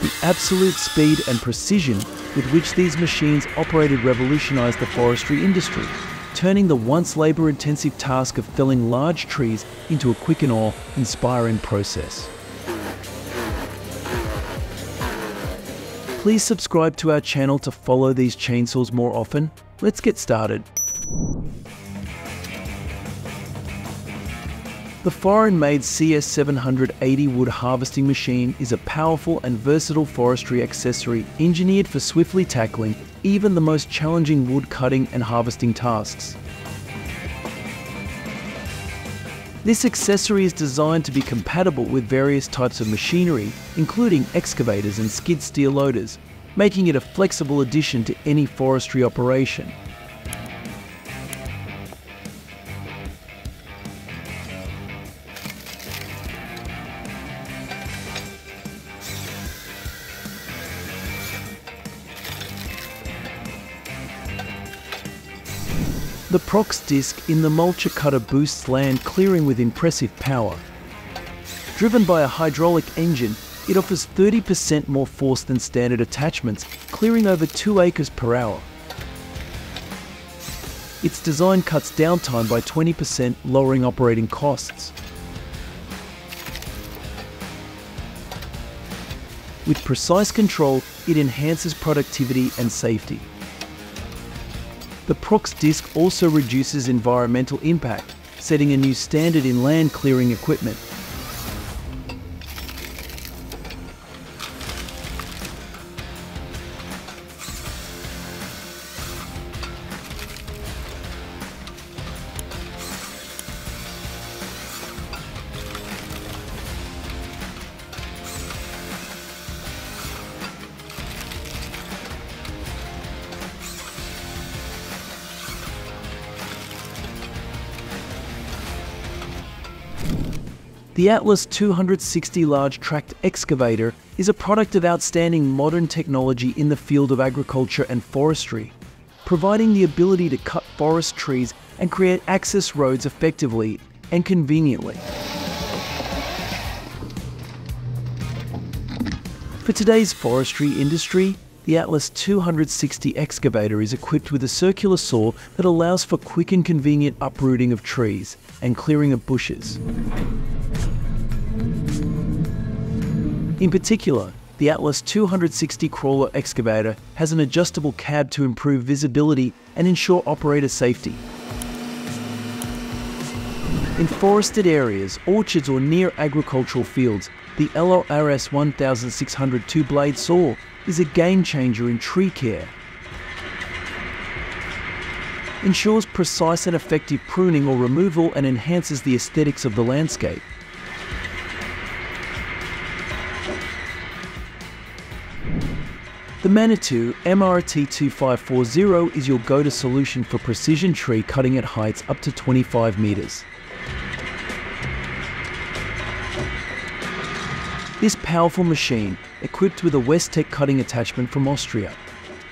The absolute speed and precision with which these machines operated revolutionized the forestry industry, turning the once labor intensive task of felling large trees into a quick and awe inspiring process. Please subscribe to our channel to follow these chainsaws more often. Let's get started. The foreign-made CS780 wood harvesting machine is a powerful and versatile forestry accessory engineered for swiftly tackling even the most challenging wood cutting and harvesting tasks. This accessory is designed to be compatible with various types of machinery, including excavators and skid steer loaders, making it a flexible addition to any forestry operation. Prox disc in the mulcher cutter boosts land clearing with impressive power. Driven by a hydraulic engine, it offers 30% more force than standard attachments, clearing over 2 acres per hour. Its design cuts downtime by 20%, lowering operating costs. With precise control, it enhances productivity and safety. The Prox disc also reduces environmental impact, setting a new standard in land clearing equipment. The Atlas 260 large tracked excavator is a product of outstanding modern technology in the field of agriculture and forestry, providing the ability to cut forest trees and create access roads effectively and conveniently. For today's forestry industry, the Atlas 260 excavator is equipped with a circular saw that allows for quick and convenient uprooting of trees and clearing of bushes. In particular, the Atlas 260 crawler excavator has an adjustable cab to improve visibility and ensure operator safety. In forested areas, orchards or near agricultural fields, the LRS 1600 two-blade saw is a game changer in tree care. Ensures precise and effective pruning or removal and enhances the aesthetics of the landscape. The Manitou MRT2540 is your go-to solution for precision tree cutting at heights up to 25 metres. This powerful machine, equipped with a Westtech cutting attachment from Austria,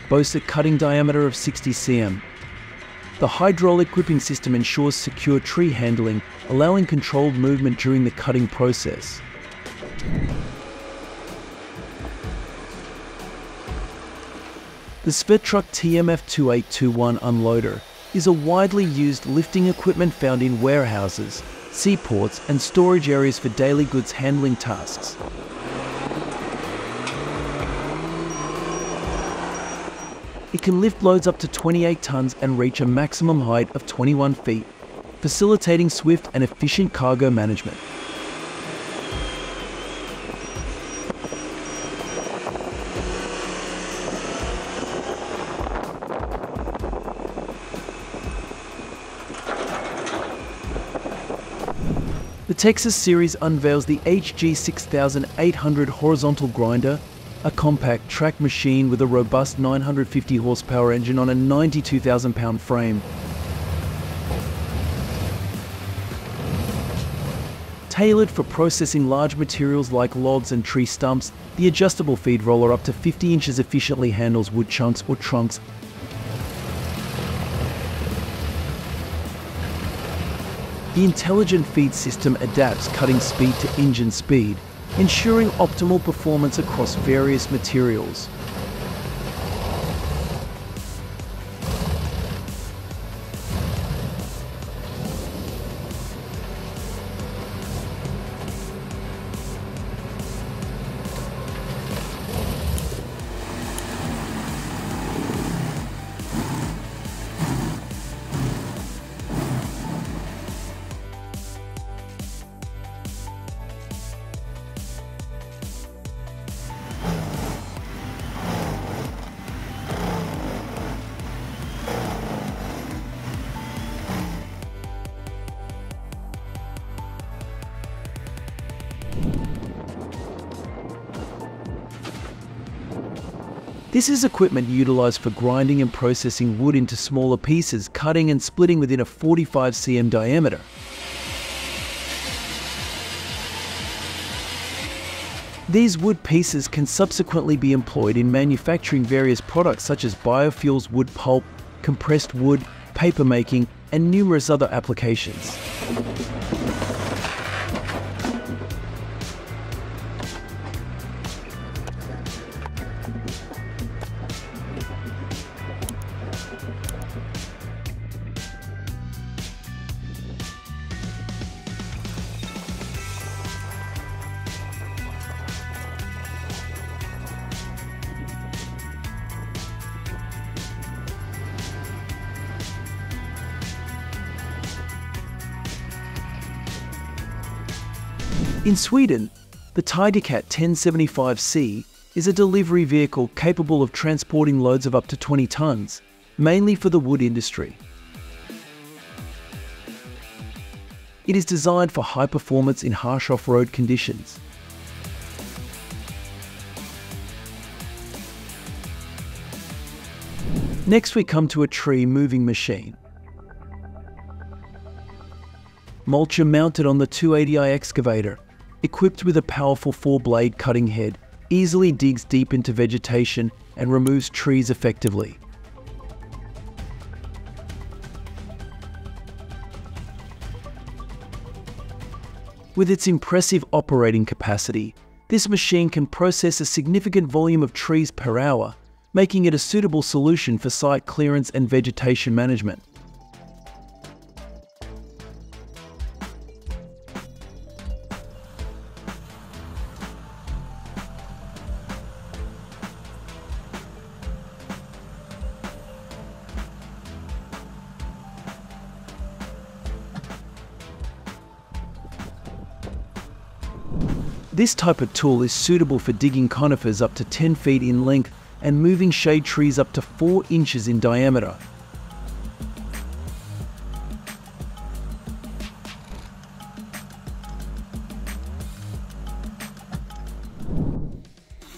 boasts a cutting diameter of 60 cm. The hydraulic gripping system ensures secure tree handling, allowing controlled movement during the cutting process. The Svetruck TMF2821 unloader is a widely used lifting equipment found in warehouses, seaports and storage areas for daily goods handling tasks. It can lift loads up to 28 tons and reach a maximum height of 21 feet, facilitating swift and efficient cargo management. Texas series unveils the HG6800 horizontal grinder, a compact track machine with a robust 950 horsepower engine on a 92,000 pound frame. Tailored for processing large materials like logs and tree stumps, the adjustable feed roller up to 50 inches efficiently handles wood chunks or trunks The intelligent feed system adapts cutting speed to engine speed, ensuring optimal performance across various materials. This is equipment utilised for grinding and processing wood into smaller pieces, cutting and splitting within a 45 cm diameter. These wood pieces can subsequently be employed in manufacturing various products such as biofuels, wood pulp, compressed wood, paper making, and numerous other applications. In Sweden, the Tigercat 1075C is a delivery vehicle capable of transporting loads of up to 20 tonnes, mainly for the wood industry. It is designed for high performance in harsh off-road conditions. Next we come to a tree moving machine. Mulcher mounted on the 280i excavator equipped with a powerful four-blade cutting head, easily digs deep into vegetation and removes trees effectively. With its impressive operating capacity, this machine can process a significant volume of trees per hour, making it a suitable solution for site clearance and vegetation management. This type of tool is suitable for digging conifers up to 10 feet in length and moving shade trees up to 4 inches in diameter.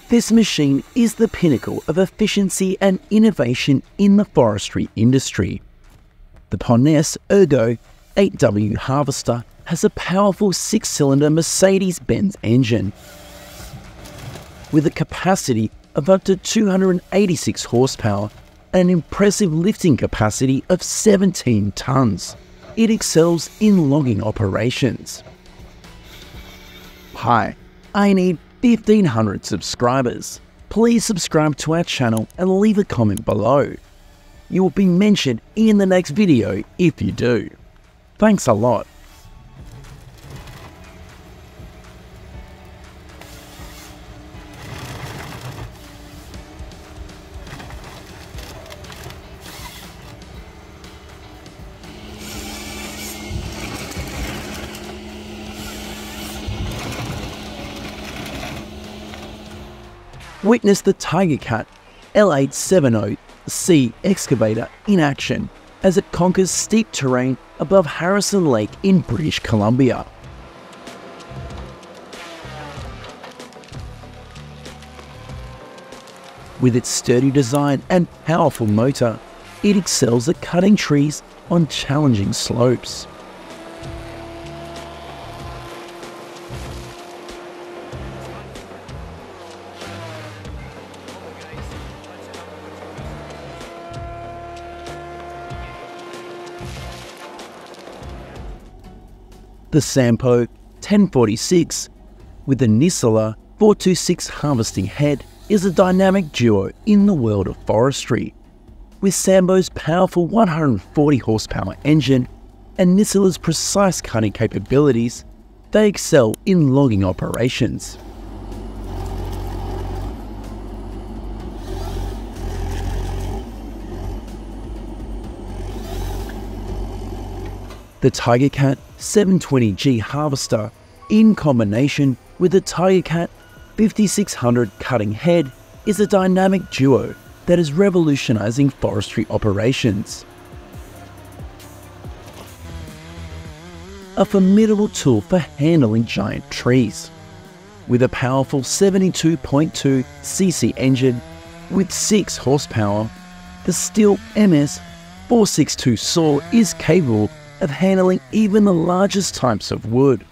This machine is the pinnacle of efficiency and innovation in the forestry industry. The Ponsse Ergo 8W harvester has a powerful six-cylinder Mercedes-Benz engine with a capacity of up to 286 horsepower and an impressive lifting capacity of 17 tons. It excels in logging operations. Hi, I need 1500 subscribers. Please subscribe to our channel and leave a comment below. You will be mentioned in the next video if you do. Thanks a lot. Witness the Tigercat L870C excavator in action as it conquers steep terrain above Harrison Lake in British Columbia. With its sturdy design and powerful motor, it excels at cutting trees on challenging slopes. The Sampo 1046 with the Nisula 426 harvesting head is a dynamic duo in the world of forestry. With Sampo's powerful 140 horsepower engine and Nisula's precise cutting capabilities, they excel in logging operations. The Tigercat 720G harvester, in combination with the Tigercat 5600 cutting head, is a dynamic duo that is revolutionizing forestry operations. A formidable tool for handling giant trees. With a powerful 72.2 cc engine with 6 horsepower, the Stihl MS 462 saw is capable of handling even the largest types of wood,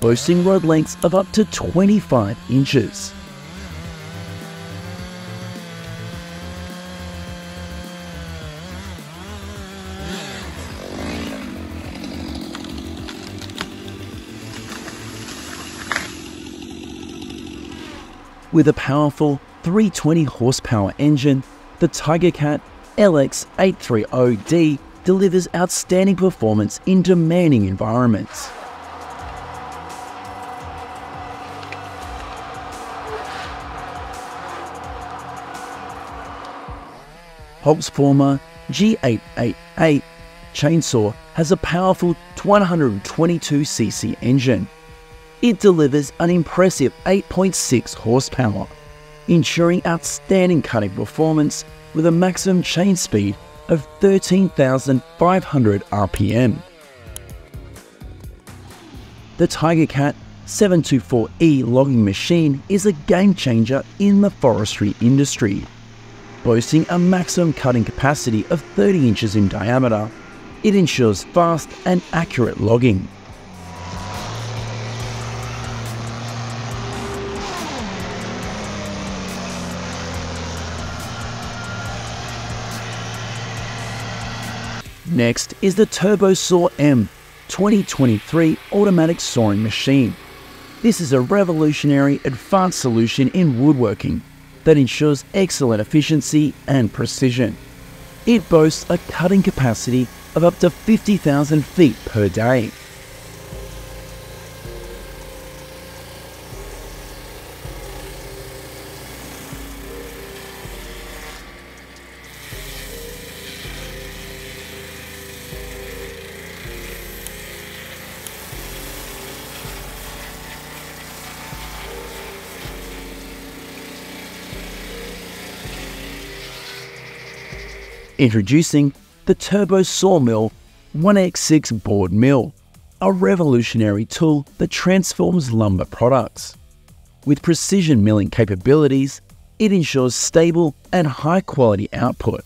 boasting rod lengths of up to 25 inches. With a powerful 320 horsepower engine, the Tigercat LX830D delivers outstanding performance in demanding environments. Holzfforma G888 chainsaw has a powerful 122cc engine. It delivers an impressive 8.6 horsepower, ensuring outstanding cutting performance with a maximum chain speed of 13,500 RPM. The Tigercat 724E logging machine is a game changer in the forestry industry. Boasting a maximum cutting capacity of 30 inches in diameter, it ensures fast and accurate logging. Next is the TurboSaw M 2023 automatic sawing machine. This is a revolutionary advanced solution in woodworking that ensures excellent efficiency and precision. It boasts a cutting capacity of up to 50,000 feet per day. Introducing the Turbo Sawmill 1x6 board mill, a revolutionary tool that transforms lumber products. With precision milling capabilities, it ensures stable and high quality output.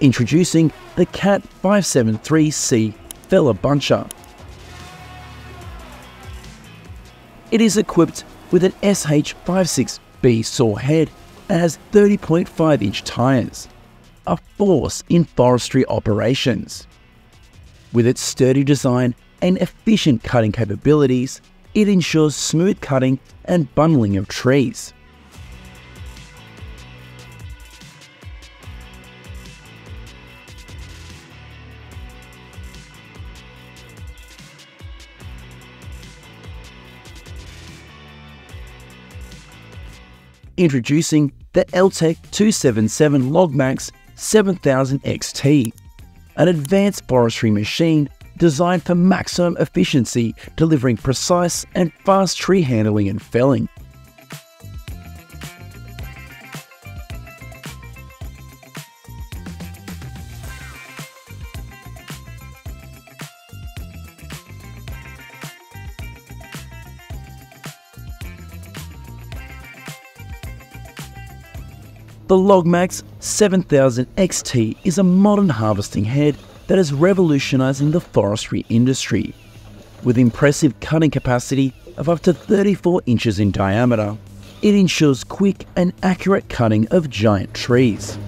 Introducing the CAT 573C Feller Buncher, It is equipped with an SH56B saw head and has 30.5 inch tyres, a force in forestry operations. With its sturdy design and efficient cutting capabilities, it ensures smooth cutting and bundling of trees. Introducing the Eltec 277 Logmax 7000 XT, an advanced forestry machine designed for maximum efficiency, delivering precise and fast tree handling and felling. The Logmax 7000 XT is a modern harvesting head that is revolutionizing the forestry industry. With impressive cutting capacity of up to 34 inches in diameter, it ensures quick and accurate cutting of giant trees.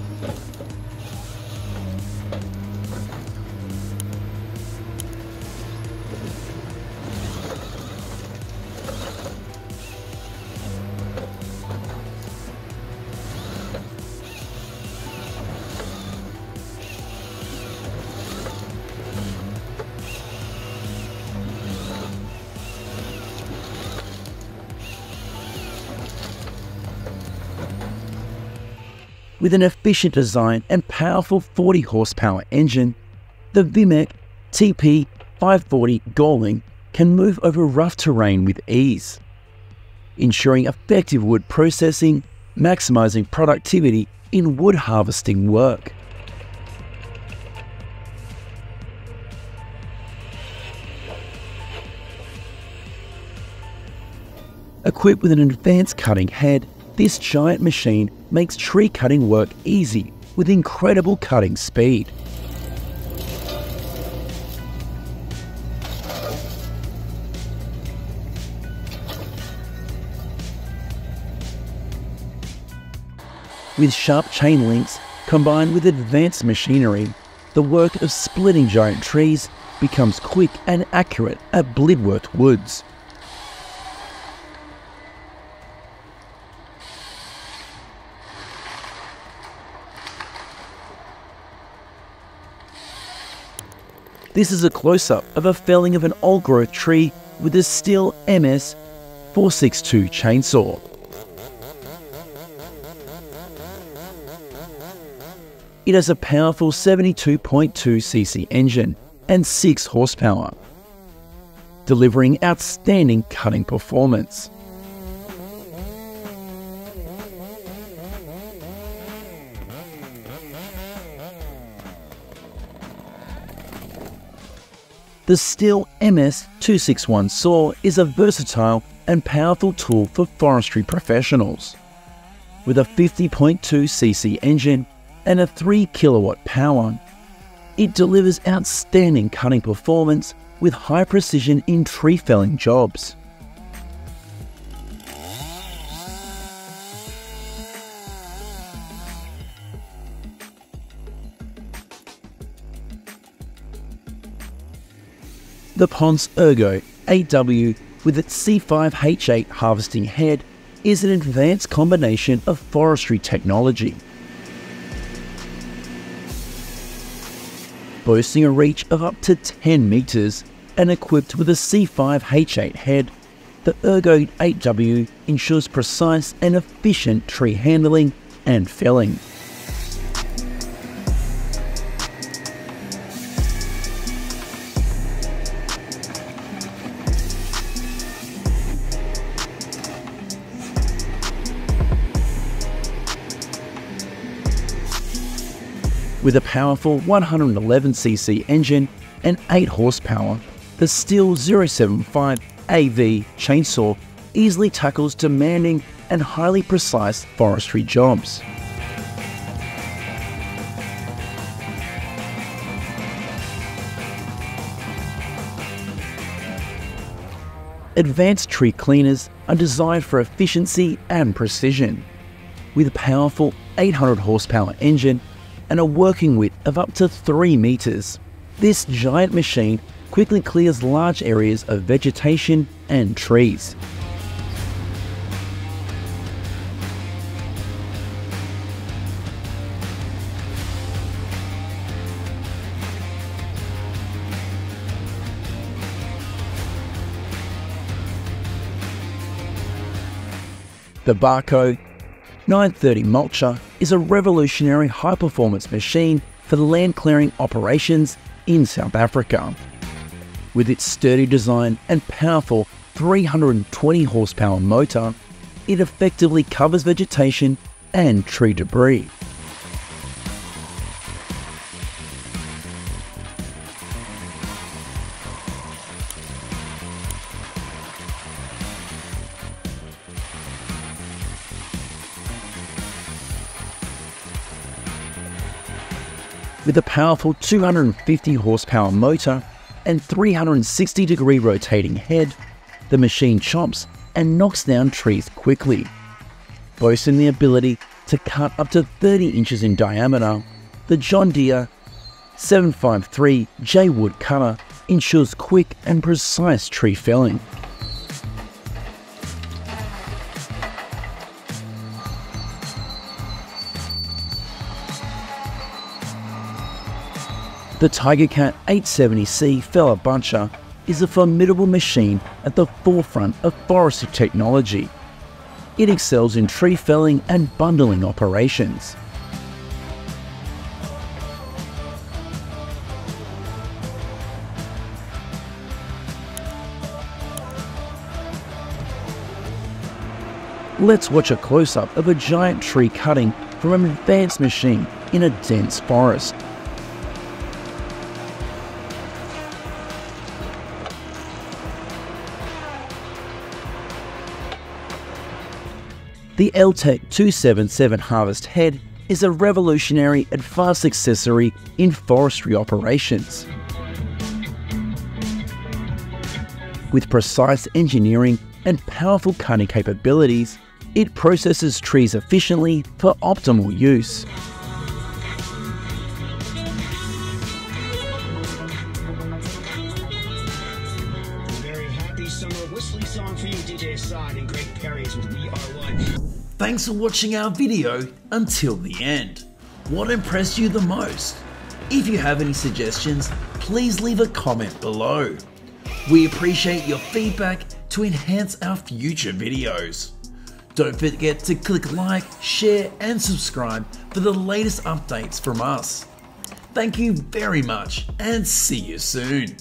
With an efficient design and powerful 40 horsepower engine, the Vimec TP540 Goling can move over rough terrain with ease, ensuring effective wood processing, maximizing productivity in wood harvesting work. Equipped with an advanced cutting head, this giant machine makes tree cutting work easy with incredible cutting speed. With sharp chain links combined with advanced machinery, the work of splitting giant trees becomes quick and accurate at Blidworth Woods. This is a close-up of a felling of an old-growth tree with a Stihl MS 462 chainsaw. It has a powerful 72.2cc engine and 6 horsepower, delivering outstanding cutting performance. The Stihl MS261 saw is a versatile and powerful tool for forestry professionals. With a 50.2cc engine and a 3 kilowatt power, it delivers outstanding cutting performance with high precision in tree felling jobs. The Ponsse Ergo 8W with its C5H8 harvesting head is an advanced combination of forestry technology. Boasting a reach of up to 10 metres and equipped with a C5H8 head, the Ergo 8W ensures precise and efficient tree handling and felling. With a powerful 111cc engine and 8 horsepower, the Stihl 075 AV chainsaw easily tackles demanding and highly precise forestry jobs. Advanced tree cleaners are designed for efficiency and precision. With a powerful 800 horsepower engine and a working width of up to 3 meters. This giant machine quickly clears large areas of vegetation and trees. The Bahco 930 Mulcher is a revolutionary high performance machine for land clearing operations in South Africa. With its sturdy design and powerful 320 horsepower motor, it effectively covers vegetation and tree debris. With a powerful 250 horsepower motor and 360 degree rotating head, the machine chops and knocks down trees quickly. Boasting the ability to cut up to 30 inches in diameter, the John Deere 753 J Wood cutter ensures quick and precise tree felling. The Tigercat 870C Feller Buncher is a formidable machine at the forefront of forestry technology. It excels in tree felling and bundling operations. Let's watch a close-up of a giant tree cutting from an advanced machine in a dense forest. The Eltec 277 Harvest Head is a revolutionary advanced accessory in forestry operations. With precise engineering and powerful cutting capabilities, it processes trees efficiently for optimal use. DJ and Greg Perry's with We Are One. Thanks for watching our video until the end. What impressed you the most? If you have any suggestions, please leave a comment below. We appreciate your feedback to enhance our future videos. Don't forget to click like, share, and subscribe for the latest updates from us. Thank you very much and see you soon.